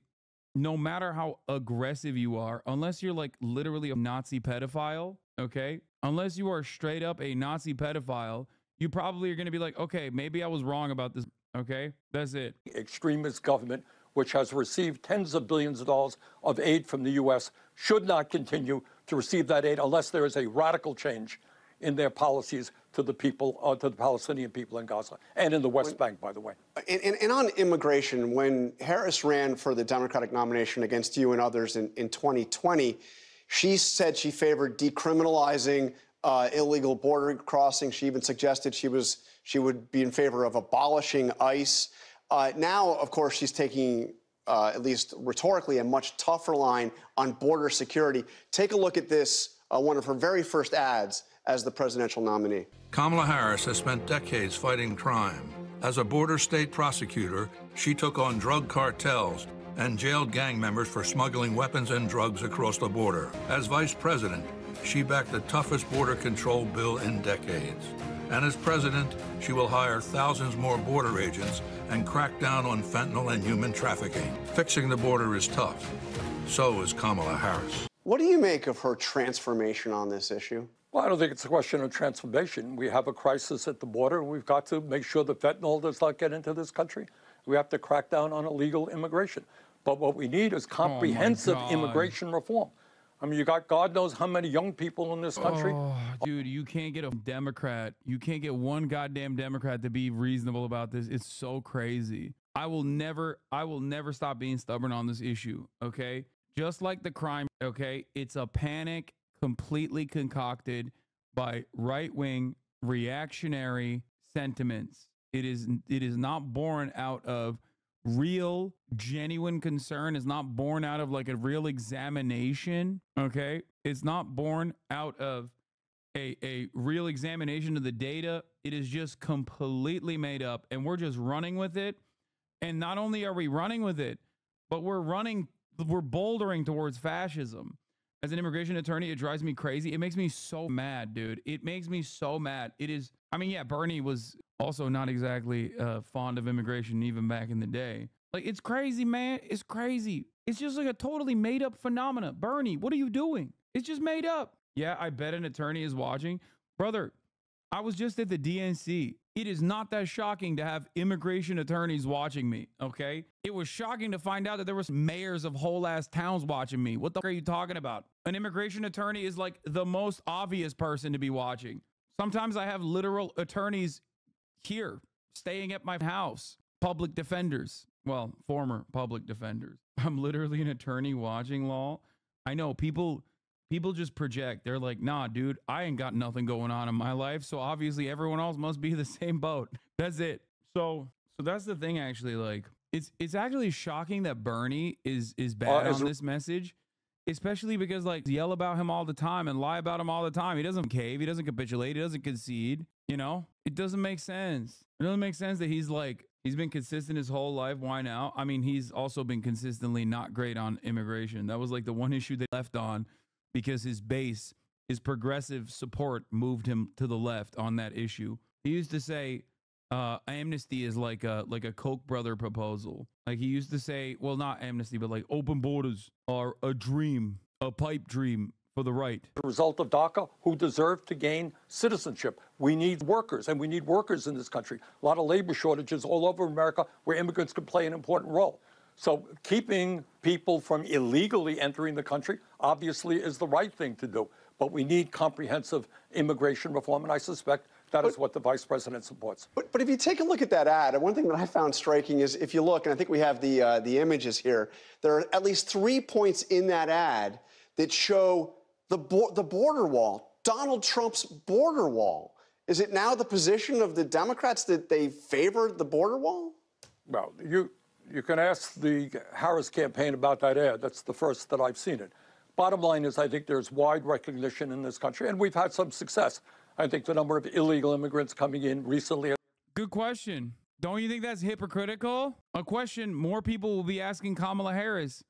no matter how aggressive you are, unless you're like literally a Nazi pedophile, okay? Unless you are straight up a Nazi pedophile, you probably are going to be like, "Okay, maybe I was wrong about this." Okay? That's it. extremist government, which has received tens of billions of dollars of aid from the U.S., should not continue to receive that aid unless there is a radical change in their policies to the people, uh, to the Palestinian people in Gaza and in the West Bank, by the way. And, and, and on immigration, when Harris ran for the Democratic nomination against you and others in, in 2020, she said she favored decriminalizing uh, illegal border crossing. She even suggested she was she would be in favor of abolishing ICE. Uh, now, of course, she's taking, uh, at least rhetorically, a much tougher line on border security. Take a look at this, uh, one of her very first ads as the presidential nominee. Kamala Harris has spent decades fighting crime. As a border state prosecutor, she took on drug cartels and jailed gang members for smuggling weapons and drugs across the border. As vice president, she backed the toughest border control bill in decades. And as president, she will hire thousands more border agents and crack down on fentanyl and human trafficking. Fixing the border is tough. So is Kamala Harris. What do you make of her transformation on this issue? Well, I don't think it's a question of transformation. We have a crisis at the border, and we've got to make sure that fentanyl does not get into this country. We have to crack down on illegal immigration. But what we need is oh, comprehensive God. immigration reform. I mean, you got God knows how many young people in this country. Oh, dude, you can't get a Democrat. You can't get one goddamn Democrat to be reasonable about this. It's so crazy. I will never, I will never stop being stubborn on this issue. Okay. Just like the crime. Okay. It's a panic completely concocted by right wing reactionary sentiments. It is, it is not born out of real genuine concern. Is not born out of like a real examination okay? It's not born out of a, a real examination of the data. It is just completely made up and we're just running with it. And not only are we running with it but we're running we're bouldering towards fascism as an immigration attorney it drives me crazy. It makes me so mad dude. It makes me so mad. It is i mean yeah bernie was also not exactly uh, fond of immigration even back in the day. Like it's crazy man. It's crazy. It's just like a totally made up phenomena. Bernie what are you doing? It's just made up. Yeah i bet an attorney is watching. Brother I was just at the DNC. It is not that shocking to have immigration attorneys watching me, okay? It was shocking to find out that there was mayors of whole ass towns watching me. What the are you talking about? An immigration attorney is like the most obvious person to be watching. Sometimes I have literal attorneys here staying at my house, public defenders. Well, former public defenders. I'm literally an attorney watching law. I know people people just project. They're like, nah, dude, I ain't got nothing going on in my life. So obviously everyone else must be the same boat. That's it. So so that's the thing actually, like, It's it's actually shocking that Bernie is is uh, bad as on this message, especially because like yell about him all the time and lie about him all the time. He doesn't cave, he doesn't capitulate, he doesn't concede. You know, it doesn't make sense. It doesn't make sense that he's like he's been consistent his whole life. Why now? I mean, he's also been consistently not great on immigration. That was like the one issue they left on because his base, his progressive support moved him to the left on that issue. He used to say uh, amnesty is like a like a Koch brother proposal. Like he used to say, well, not amnesty, but like open borders are a dream, a pipe dream for the right. The result of DACA who deserve to gain citizenship. We need workers, and we need workers in this country. A lot of labor shortages all over America where immigrants can play an important role. So keeping people from illegally entering the country obviously is the right thing to do. But we need comprehensive immigration reform, and I suspect that is what the vice president supports. But, but if you take a look at that ad, one thing that I found striking is if you look, and I think we have the, uh, the images here, there are at least three points in that ad that show the, bo- the border wall, Donald Trump's border wall. Is it now the position of the Democrats that they favor the border wall? Well, you you can ask the Harris campaign about that ad. That's the first that I've seen it. Bottom line is, I think there's wide recognition in this country, and we've had some success. I think the number of illegal immigrants coming in recently Good question. Don't you think that's hypocritical? A question more people will be asking Kamala Harris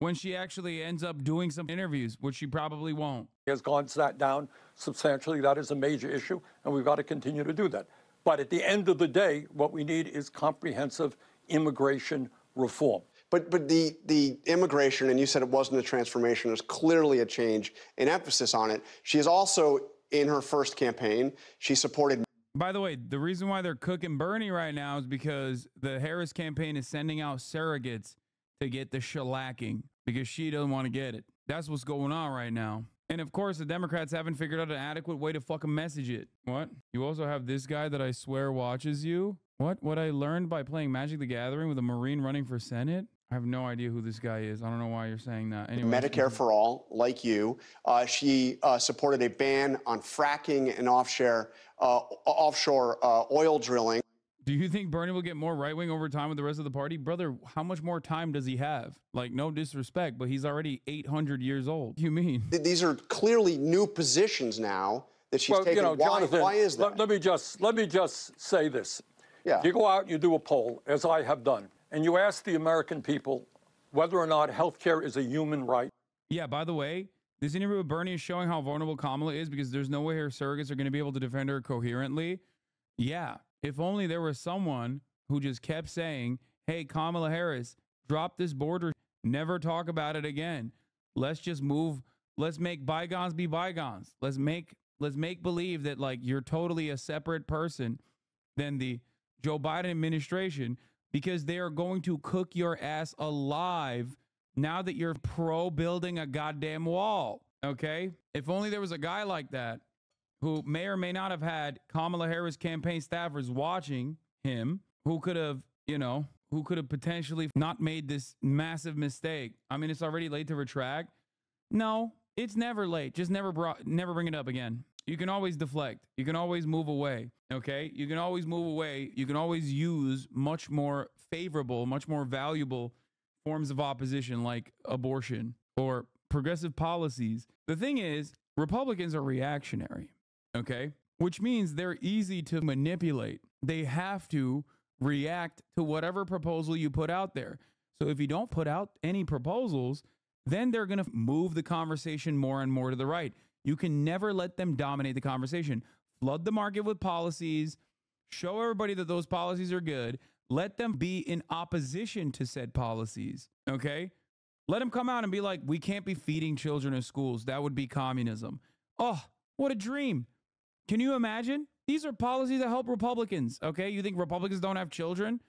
when she actually ends up doing some interviews, which she probably won't. has gone that down substantially. That is a major issue, and we've got to continue to do that. But at the end of the day, what we need is comprehensive immigration reform. But but the the immigration, and you said it wasn't a transformation. There's clearly a change in emphasis on it. She is also in her first campaign. She supported By the way, the reason why they're cooking Bernie right now is because the Harris campaign is sending out surrogates to get the shellacking because she doesn't want to get it. That's what's going on right now. And of course, the Democrats haven't figured out an adequate way to fucking message it. What? You also have this guy that I swear watches you? What? What I learned by playing Magic the Gathering with a Marine running for Senate? I have no idea who this guy is. I don't know why you're saying that. Anyway, Medicare for all, like you. Uh, she uh, supported a ban on fracking and offshore uh, offshore uh, oil drilling. Do you think Bernie will get more right wing over time with the rest of the party? Brother, how much more time does he have? Like, no disrespect, but he's already 800 years old. You mean? Th- These are clearly new positions now that she's well, taken. you know, why, Jonathan, why is that? Let, let me just let me just say this. Yeah. You go out you do a poll, as I have done, and you ask the American people whether or not health care is a human right. Yeah, by the way, this interview with Bernie is showing how vulnerable Kamala is because there's no way her surrogates are going to be able to defend her coherently. Yeah, if only there was someone who just kept saying, hey, Kamala Harris, drop this border, never talk about it again. Let's just move, let's make bygones be bygones. Let's make let's make believe that like you're totally a separate person than the Joe Biden administration because they are going to cook your ass alive now that you're pro building a goddamn wall. Okay? If only there was a guy like that who may or may not have had Kamala Harris campaign staffers watching him who could have, you know, who could have potentially not made this massive mistake. I mean, it's already late to retract. No, it's never late. Just never brought never bring it up again. You can always deflect. You can always move away. Okay? You can always move away. You can always use much more favorable, much more valuable forms of opposition like abortion or progressive policies. The thing is, Republicans are reactionary, okay? Which means they're easy to manipulate. They have to react to whatever proposal you put out there. So if you don't put out any proposals, then they're going to move the conversation more and more to the right. You can never let them dominate the conversation. Flood the market with policies, show everybody that those policies are good, let them be in opposition to said policies, okay? Let them come out and be like, we can't be feeding children in schools. That would be communism. Oh, what a dream. Can you imagine? These are policies that help Republicans, okay? You think Republicans don't have children?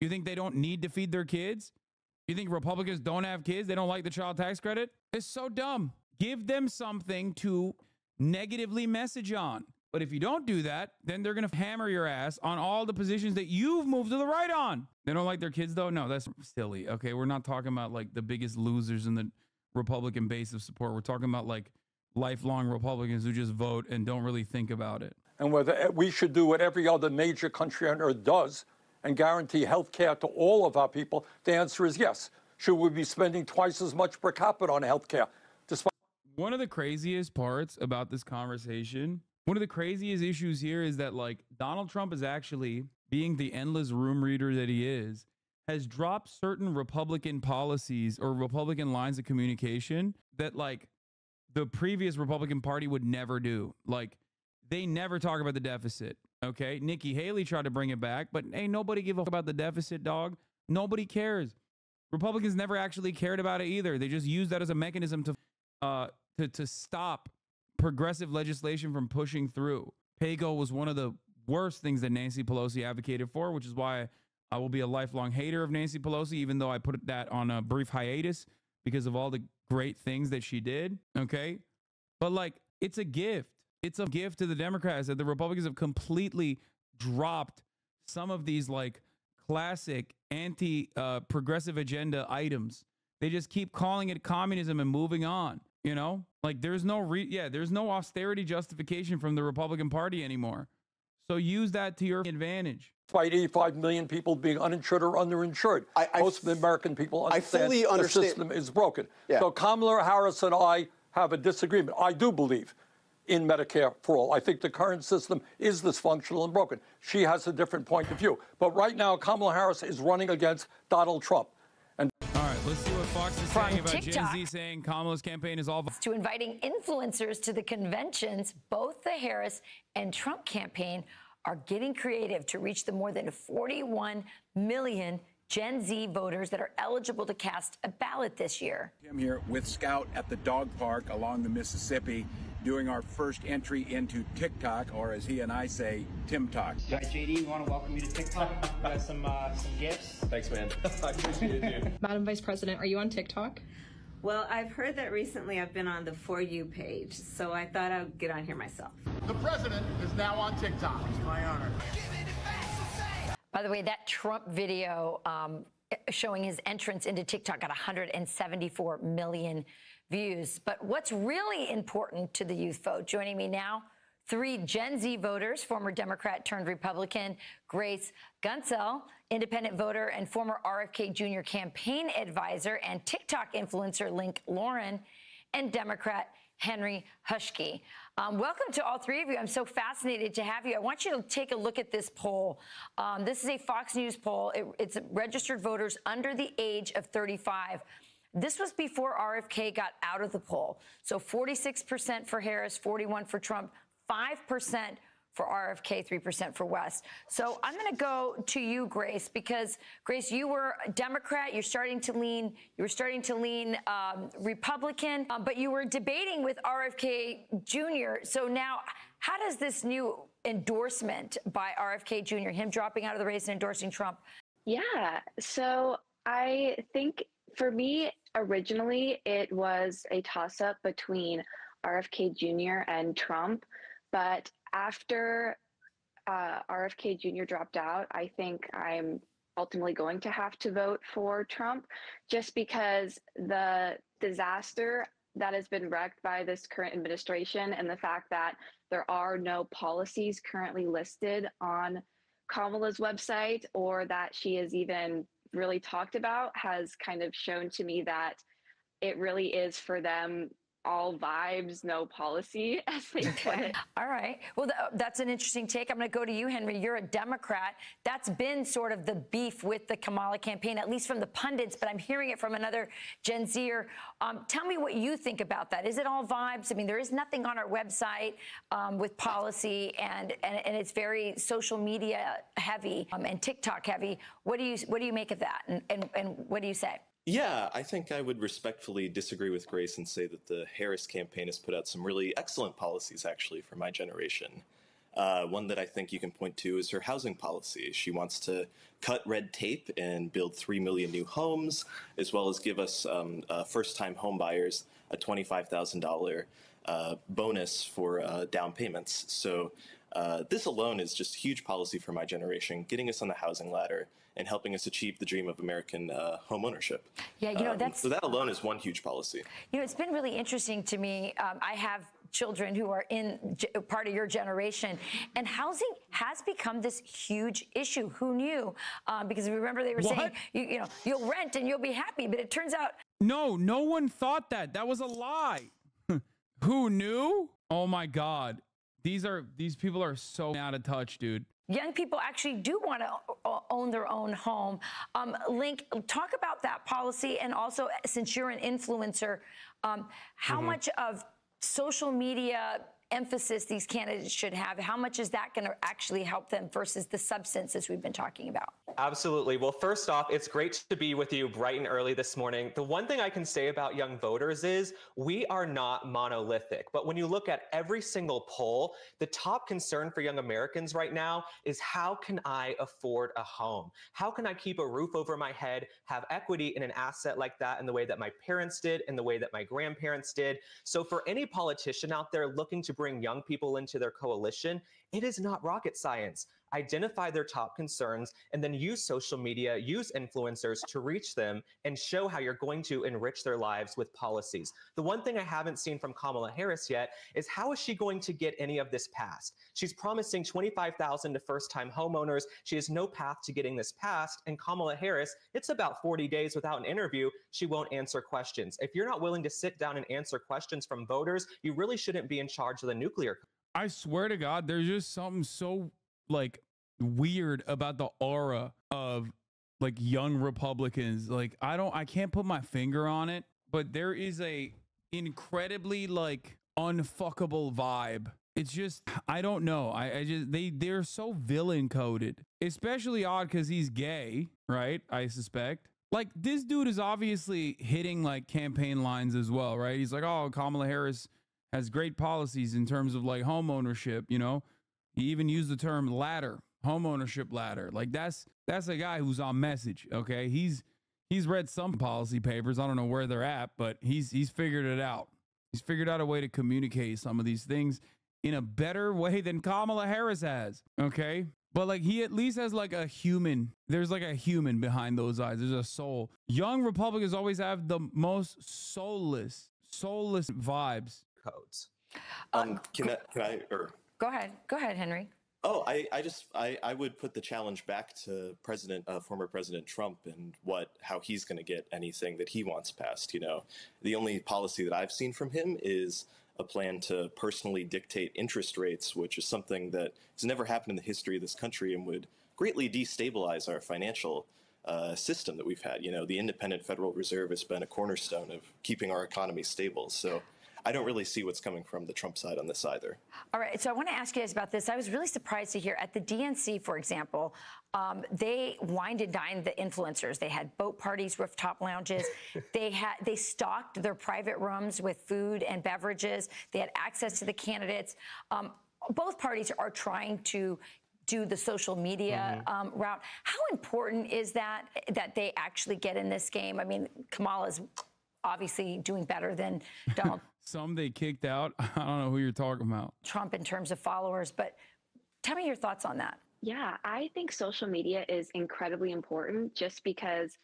You think they don't need to feed their kids? You think Republicans don't have kids? They don't like the child tax credit? It's so dumb. Give them something to negatively message on. But if you don't do that, then they're going to hammer your ass on all the positions that you've moved to the right on. They don't like their kids, though? No, that's silly. Okay. We're not talking about like the biggest losers in the Republican base of support. We're talking about like lifelong Republicans who just vote and don't really think about it. and whether eh, we should do what every other major country on earth does and guarantee health care to all of our people? The answer is yes. Should we be spending twice as much per capita on health care? One of the craziest parts about this conversation, one of the craziest issues here is that like Donald Trump is actually being the endless room reader that he is, has dropped certain Republican policies or Republican lines of communication that like the previous Republican Party would never do. Like they never talk about the deficit. Okay. Nikki Haley tried to bring it back, but hey, nobody give a fuck about the deficit, dog. Nobody cares. Republicans never actually cared about it either. They just used that as a mechanism to uh to to stop progressive legislation from pushing through. PAYGO was one of the worst things that Nancy Pelosi advocated for, which is why I will be a lifelong hater of Nancy Pelosi, even though I put that on a brief hiatus because of all the great things that she did. Okay. But like, it's a gift. It's a gift to the Democrats that the Republicans have completely dropped some of these like classic anti uh, progressive agenda items. They just keep calling it communism and moving on. You know, like there's no re yeah, there's no austerity justification from the Republican Party anymore. So use that to your advantage. Despite 85 million people being uninsured or underinsured, I, I most of the American people understand I fully understand. the system is broken. Yeah. So Kamala Harris and I have a disagreement. I do believe in Medicare for all. I think the current system is dysfunctional and broken. She has a different point of view. But right now, Kamala Harris is running against Donald Trump. And all right, let's see what Fox is From saying about TikTok. Gen Z saying Kamala's campaign is all. to inviting influencers to the conventions, both the Harris and Trump campaign are getting creative to reach the more than 41 million Gen Z voters that are eligible to cast a ballot this year. I'm here with Scout at the dog park along the Mississippi, doing our first entry into TikTok, or as he and I say, Tim Talk. Hi, JD. We want to welcome you to TikTok. We got some uh, some gifts. Thanks, man. I appreciate it, dude. Madam Vice President, are you on TikTok? Well, I've heard that recently I've been on the For You page, so I thought I'd get on here myself. The president is now on TikTok. It's my honor. By the way, that Trump video um, showing his entrance into TikTok got 174 million views. But what's really important to the youth vote, joining me now, three Gen Z voters, former Democrat turned Republican Grace Gunsel, independent voter and former RFK Jr. campaign advisor, and TikTok influencer Link Lauren, and Democrat Henry Hushke. Um, welcome to all three of you. I'm so fascinated to have you. I want you to take a look at this poll. Um, this is a Fox News poll. It, it's registered voters under the age of 35. This was before RFK got out of the poll. So 46% for Harris, 41 for Trump, 5% for RFK, 3% for West. So I'm going to go to you, Grace, because Grace, you were a Democrat. You're starting to lean. You were starting to lean um, Republican, um, but you were debating with RFK Jr. So now, how does this new endorsement by RFK Jr., him dropping out of the race and endorsing Trump? Yeah. So I think for me, originally, it was a toss-up between RFK Jr. and Trump. But after uh, RFK Jr. dropped out, I think I'm ultimately going to have to vote for Trump just because the disaster that has been wrecked by this current administration and the fact that there are no policies currently listed on Kamala's website or that she is even really talked about has kind of shown to me that it really is for them all vibes, no policy, as they put it. all right. Well, th- that's an interesting take. I'm going to go to you, Henry. You're a Democrat. That's been sort of the beef with the Kamala campaign, at least from the pundits, but I'm hearing it from another Gen Zer. Um, tell me what you think about that. Is it all vibes? I mean, there is nothing on our website um, with policy, and, and, and it's very social media heavy um, and TikTok heavy. What do you what do you make of that, and, and, and what do you say? Yeah, I think I would respectfully disagree with Grace and say that the Harris campaign has put out some really excellent policies, actually, for my generation. Uh, one that I think you can point to is her housing policy. She wants to cut red tape and build 3 million new homes, as well as give us um, uh, first time homebuyers a $25,000 uh, bonus for uh, down payments. So, uh, this alone is just huge policy for my generation, getting us on the housing ladder and helping us achieve the dream of American uh, home ownership. Yeah, you know, Um, that's so that alone is one huge policy. You know, it's been really interesting to me. Um, I have children who are in part of your generation. And housing has become this huge issue. Who knew? Um, because remember they were what? saying, you, you know, you'll rent and you'll be happy. But it turns out. No, no one thought that. That was a lie. Who knew? Oh my God. These are these people are so out of touch, dude young people actually do want to own their own home. Um, Link, talk about that policy, and also since you're an influencer, um, how mm-hmm. much of social media emphasis these candidates should have? How much is that going to actually help them versus the substances we've been talking about? Absolutely. Well, first off, it's great to be with you bright and early this morning. The one thing I can say about young voters is we are not monolithic. But when you look at every single poll, the top concern for young Americans right now is how can I afford a home? How can I keep a roof over my head, have equity in an asset like that in the way that my parents did, in the way that my grandparents did? So for any politician out there looking to bring young people into their coalition, it is not rocket science. Identify their top concerns and then use social media, use influencers to reach them and show how you're going to enrich their lives with policies. The one thing I haven't seen from Kamala Harris yet is how is she going to get any of this passed? She's promising 25,000 to first-time homeowners. She has no path to getting this passed. And Kamala Harris, it's about 40 days without an interview. She won't answer questions. If you're not willing to sit down and answer questions from voters, you really shouldn't be in charge of the nuclear I swear to God, there's just something so like weird about the aura of like young Republicans. Like I don't, I can't put my finger on it, but there is a incredibly like unfuckable vibe. It's just I don't know. I, I just they they're so villain coded. Especially odd because he's gay, right? I suspect. Like this dude is obviously hitting like campaign lines as well, right? He's like, oh, Kamala Harris has great policies in terms of like home ownership, you know. He even used the term ladder, home ownership ladder. Like that's that's a guy who's on message, okay? He's he's read some policy papers. I don't know where they're at, but he's he's figured it out. He's figured out a way to communicate some of these things in a better way than Kamala Harris has, okay? But like he at least has like a human. There's like a human behind those eyes. There's a soul. Young Republicans always have the most soulless, soulless vibes codes. Um, can, I, can I, or go ahead, go ahead, Henry. Oh, I, I just I, I would put the challenge back to President uh, former President Trump and what how he's going to get anything that he wants passed. You know, the only policy that I've seen from him is a plan to personally dictate interest rates, which is something that has never happened in the history of this country and would greatly destabilize our financial uh, system that we've had. You know, the independent Federal Reserve has been a cornerstone of keeping our economy stable. So I don't really see what's coming from the Trump side on this either. All right, so I want to ask you guys about this. I was really surprised to hear at the DNC, for example, um, they wined and dined the influencers. They had boat parties, rooftop lounges. they had they stocked their private rooms with food and beverages. They had access to the candidates. Um, both parties are trying to do the social media mm-hmm. um, route. How important is that that they actually get in this game? I mean, Kamala's obviously doing better than Donald Some they kicked out. I don't know who you're talking about. Trump in terms of followers, but tell me your thoughts on that. Yeah, I think social media is incredibly important just because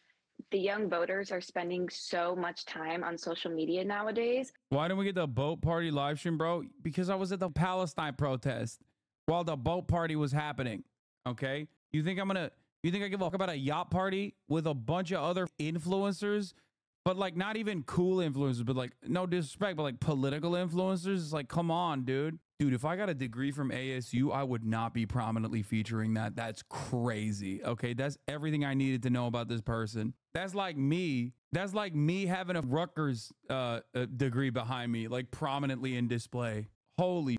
the young voters are spending so much time on social media nowadays. Why didn't we get the boat party live stream, bro? Because I was at the Palestine protest while the boat party was happening. Okay. You think I'm going to, you think I give a fuck about a yacht party with a bunch of other influencers but like not even cool influencers, but like no disrespect, but like political influencers. It's like, come on, dude. Dude, if I got a degree from ASU, I would not be prominently featuring that. That's crazy. Okay. That's everything I needed to know about this person. That's like me. That's like me having a Rutgers uh, degree behind me, like prominently in display. Holy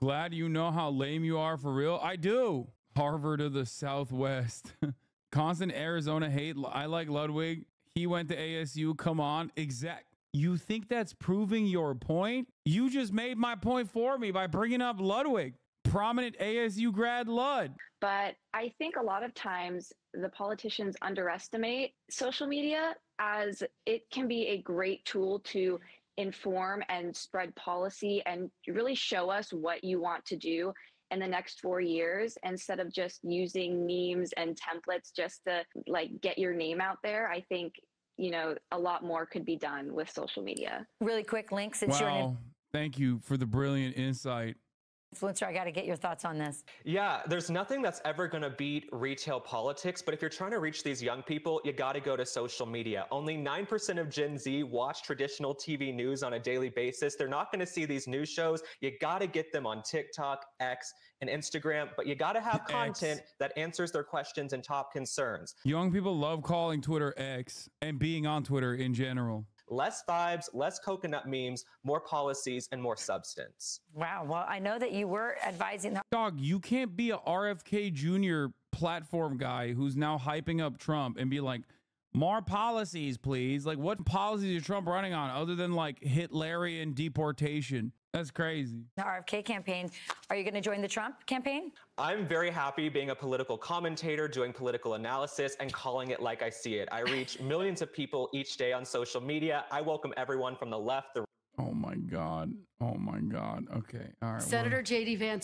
Glad you know how lame you are for real. I do. Harvard of the Southwest. Constant Arizona hate. I like Ludwig. He went to ASU. Come on. Exact. You think that's proving your point? You just made my point for me by bringing up Ludwig, prominent ASU grad Lud. But I think a lot of times the politicians underestimate social media as it can be a great tool to inform and spread policy and really show us what you want to do in the next four years instead of just using memes and templates just to like get your name out there. I think you know a lot more could be done with social media. Really quick links since you're an Thank you for the brilliant insight. Influencer. I got to get your thoughts on this. Yeah, there's nothing that's ever going to beat retail politics, but if you're trying to reach these young people, you got to go to social media. Only 9% of Gen Z watch traditional TV news on a daily basis. They're not going to see these news shows. You got to get them on TikTok, X, and Instagram, but you got to have X. content that answers their questions and top concerns. Young people love calling Twitter X and being on Twitter in general. Less vibes, less coconut memes, more policies, and more substance. Wow. Well, I know that you were advising the Dog, you can't be a RFK Jr. platform guy who's now hyping up Trump and be like, more policies, please. Like, what policies is Trump running on other than like Hitlerian deportation? That's crazy. the RFK campaign. Are you going to join the Trump campaign? I'm very happy being a political commentator, doing political analysis, and calling it like I see it. I reach millions of people each day on social media. I welcome everyone from the left, the Oh my God. Oh my God. Okay. All right. well- Senator J.D. Vance.